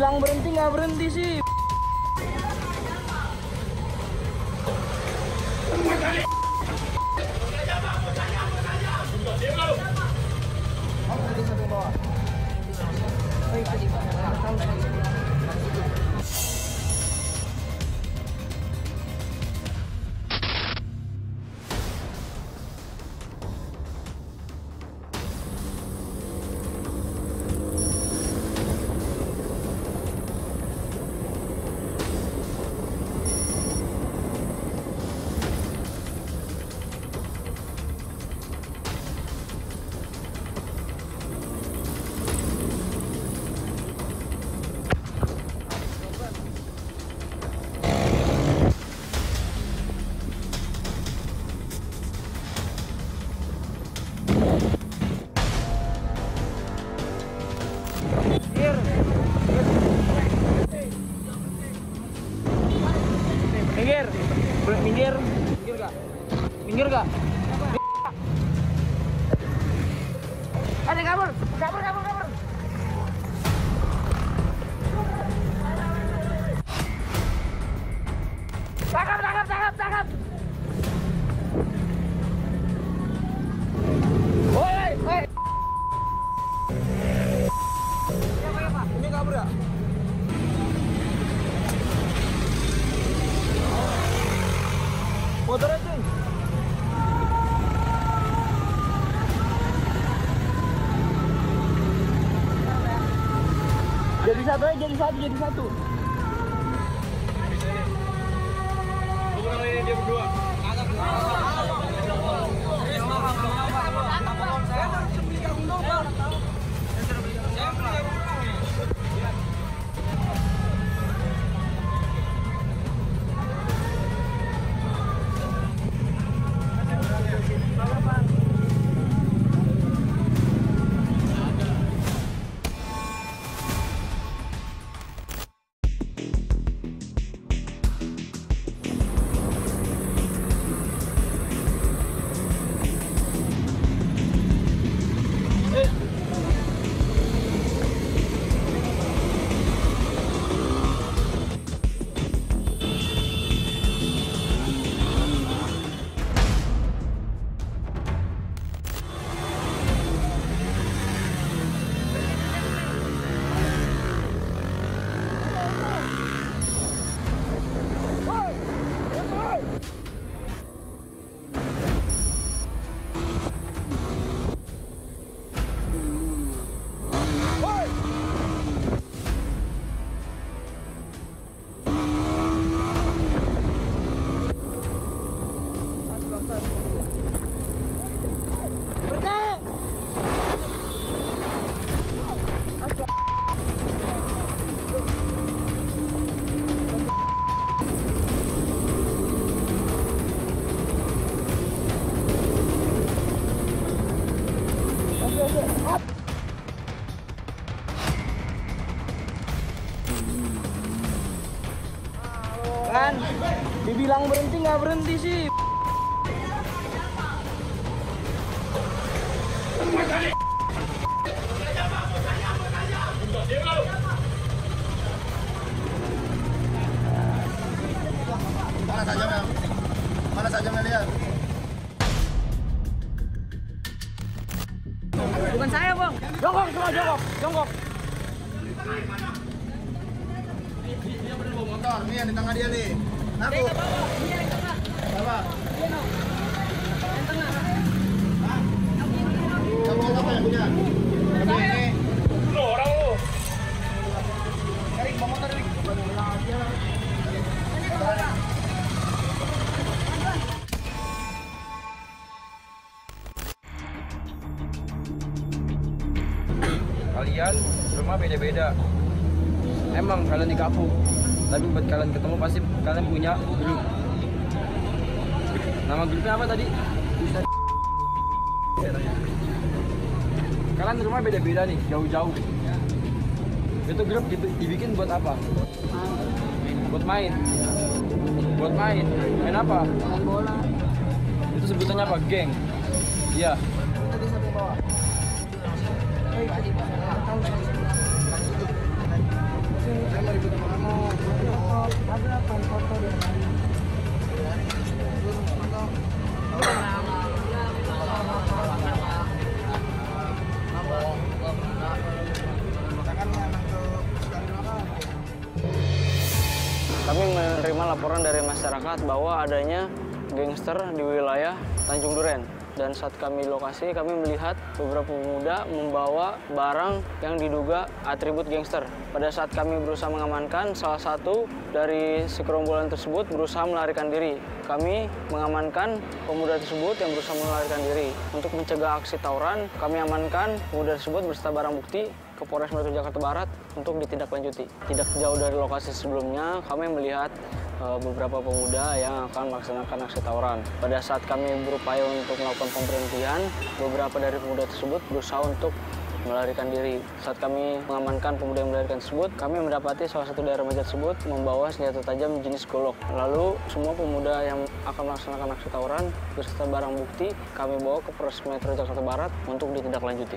Dibilang berhenti nggak berhenti sih. Ada kabur. Kabur, kabur, kabur. Tangkap, tangkap, tangkap, tangkap. Ini kabur ya? Motor aja. Jadi satu aja, jadi satu, jadi satu. Dibilang berhenti nggak berhenti sih. Mana saja Mel? Mana saja Mel lihat? Bukan saya, Bang. Jongkok semua, jongkok. Jongkok. Dia bener bawa motor, nih yang di tengah dia nih. Aku. Apa? Kamu apa yang punya? Kamu ini. Lu orang lu. Cari bawa motor nih. kalian rumah beda-beda emang kalian di kampung tapi buat kalian ketemu pasti kalian punya grup. Nama grupnya apa tadi? Kalian rumah beda-beda nih jauh-jauh. Itu grup dibi- dibikin buat apa? Buat main. Buat main. Main apa? Main bola. itu sebutannya apa? Geng? Iya laporan dari masyarakat bahwa adanya gangster di wilayah Tanjung Duren. Dan saat kami lokasi, kami melihat beberapa pemuda membawa barang yang diduga atribut gangster. Pada saat kami berusaha mengamankan, salah satu dari sekerombolan tersebut berusaha melarikan diri. Kami mengamankan pemuda tersebut yang berusaha melarikan diri. Untuk mencegah aksi tawuran, kami amankan pemuda tersebut beserta barang bukti ke Polres Metro Jakarta Barat untuk ditindaklanjuti. Tidak jauh dari lokasi sebelumnya, kami melihat eh, beberapa pemuda yang akan melaksanakan aksi tawuran. Pada saat kami berupaya untuk melakukan pemberhentian, beberapa dari pemuda tersebut berusaha untuk melarikan diri. Saat kami mengamankan pemuda yang melarikan tersebut, kami mendapati salah satu dari remaja tersebut membawa senjata tajam jenis golok. Lalu semua pemuda yang akan melaksanakan aksi tawuran beserta barang bukti kami bawa ke Polres Metro Jakarta Barat untuk ditindaklanjuti.